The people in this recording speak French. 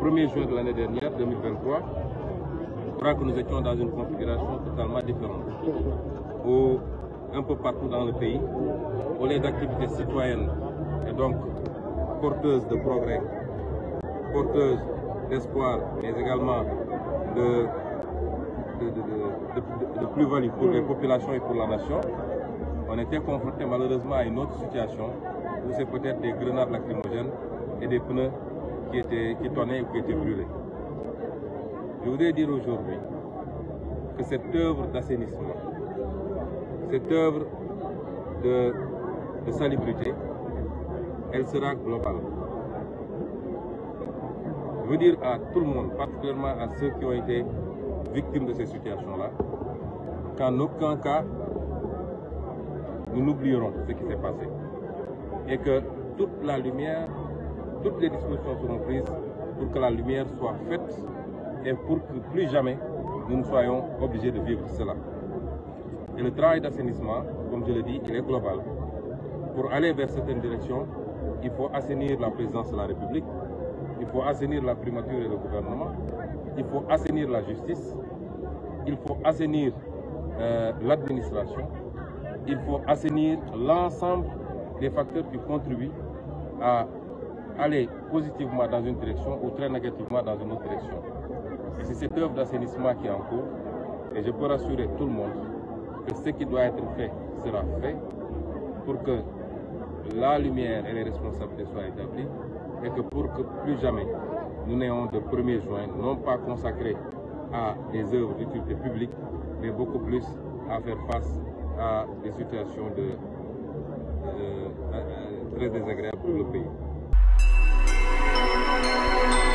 1er juin de l'année dernière, 2023, je crois que nous étions dans une configuration totalement différente. Où, un peu partout dans le pays, où les activités citoyennes et donc porteuses de progrès, porteuses d'espoir, mais également de, de, de, de plus-value pour les populations et pour la nation, on était confronté malheureusement à une autre situation où c'est peut-être des grenades lacrymogènes et des pneus qui, étaient, qui tonnaient ou qui étaient brûlés. Je voudrais dire aujourd'hui que cette œuvre d'assainissement, cette œuvre de, de salubrité, elle sera globale. Je veux dire à tout le monde, particulièrement à ceux qui ont été victimes de ces situations-là, qu'en aucun cas, nous n'oublierons ce qui s'est passé. Et que toute la lumière, toutes les dispositions seront prises pour que la lumière soit faite et pour que plus jamais nous ne soyons obligés de vivre cela. Et le travail d'assainissement, comme je l'ai dit, il est global. Pour aller vers certaines directions, il faut assainir la présidence de la République, il faut assainir la primature et le gouvernement, il faut assainir la justice, il faut assainir euh, l'administration, il faut assainir l'ensemble des facteurs qui contribuent à aller positivement dans une direction ou très négativement dans une autre direction. C'est cette œuvre d'assainissement qui est en cours et je peux rassurer tout le monde que ce qui doit être fait sera fait pour que la lumière et les responsabilités soient établies et que pour que plus jamais nous n'ayons de 1er juin non pas consacré à des œuvres d'utilité publique, mais beaucoup plus à faire face à des situations de, de, de, très désagréables pour le pays. Música